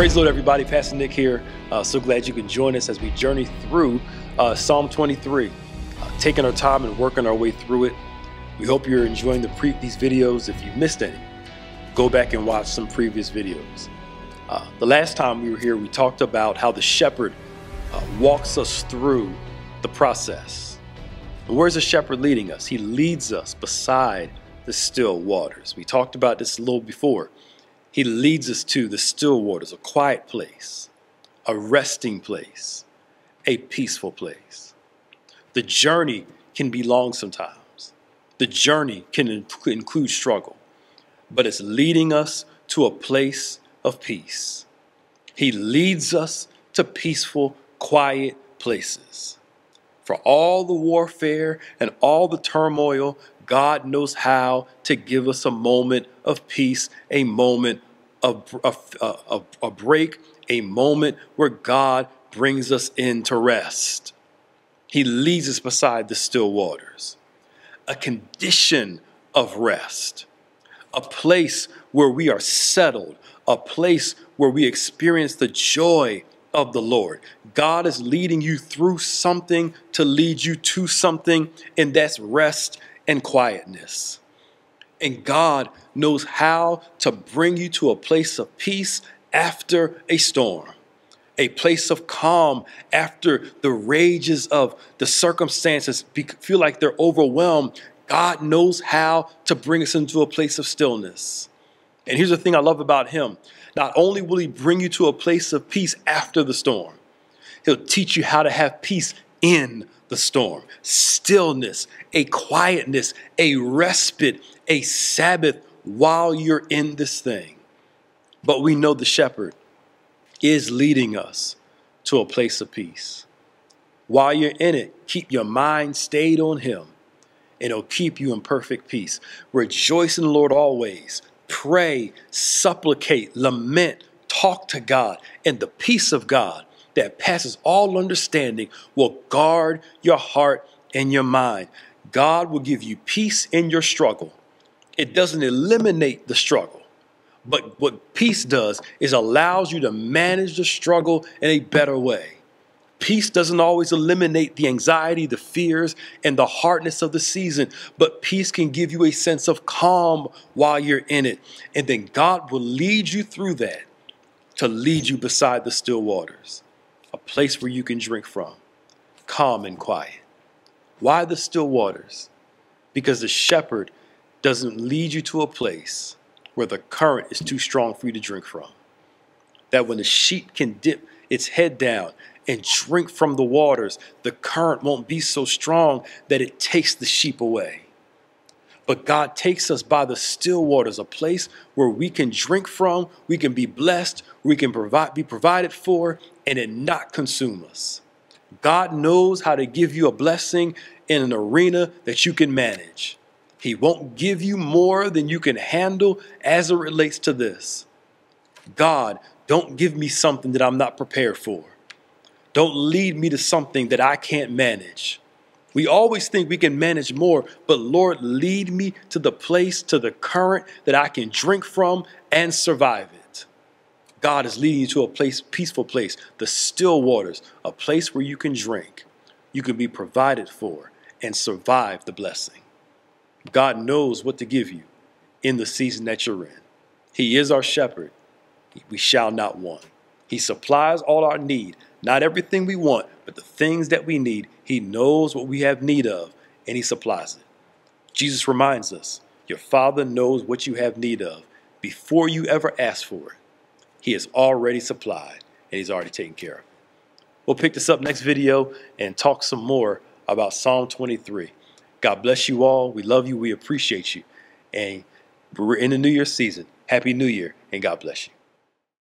Praise the Lord, everybody. Pastor Nick here. Uh, so glad you can join us as we journey through uh, Psalm 23, uh, taking our time and working our way through it. We hope you're enjoying the pre- these videos. If you missed any, go back and watch some previous videos. Uh, the last time we were here, we talked about how the shepherd uh, walks us through the process. And where's the shepherd leading us? He leads us beside the still waters. We talked about this a little before. He leads us to the still waters, a quiet place, a resting place, a peaceful place. The journey can be long sometimes. The journey can include struggle, but it's leading us to a place of peace. He leads us to peaceful, quiet places. For all the warfare and all the turmoil, God knows how to give us a moment of peace, a moment of a, a, uh, a break, a moment where God brings us into rest. He leads us beside the still waters, a condition of rest, a place where we are settled, a place where we experience the joy of the Lord. God is leading you through something to lead you to something, and that's rest and quietness. And God knows how to bring you to a place of peace after a storm, a place of calm after the rages of the circumstances feel like they're overwhelmed. God knows how to bring us into a place of stillness. And here's the thing I love about Him not only will He bring you to a place of peace after the storm, He'll teach you how to have peace in the storm, stillness, a quietness, a respite, a Sabbath while you're in this thing. But we know the shepherd is leading us to a place of peace. While you're in it, keep your mind stayed on Him, and He'll keep you in perfect peace. Rejoice in the Lord always. Pray, supplicate, lament, talk to God, and the peace of God that passes all understanding will guard your heart and your mind. God will give you peace in your struggle. It doesn't eliminate the struggle, but what peace does is allows you to manage the struggle in a better way. Peace doesn't always eliminate the anxiety, the fears, and the hardness of the season, but peace can give you a sense of calm while you're in it. And then God will lead you through that to lead you beside the still waters a place where you can drink from, calm and quiet. Why the still waters? Because the shepherd doesn't lead you to a place where the current is too strong for you to drink from. That when the sheep can dip its head down and drink from the waters, the current won't be so strong that it takes the sheep away. But God takes us by the still waters, a place where we can drink from, we can be blessed, we can provide, be provided for, and it not consume us. God knows how to give you a blessing in an arena that you can manage. He won't give you more than you can handle as it relates to this. God, don't give me something that I'm not prepared for. Don't lead me to something that I can't manage. We always think we can manage more, but Lord, lead me to the place, to the current that I can drink from and survive it. God is leading you to a place, peaceful place, the still waters, a place where you can drink, you can be provided for, and survive the blessing. God knows what to give you in the season that you're in. He is our shepherd. We shall not want. He supplies all our need, not everything we want, but the things that we need. He knows what we have need of, and He supplies it. Jesus reminds us your Father knows what you have need of before you ever ask for it. He has already supplied, and He's already taken care of. We'll pick this up next video and talk some more about Psalm 23. God bless you all. We love you. We appreciate you. And we're in the New Year season. Happy New Year, and God bless you.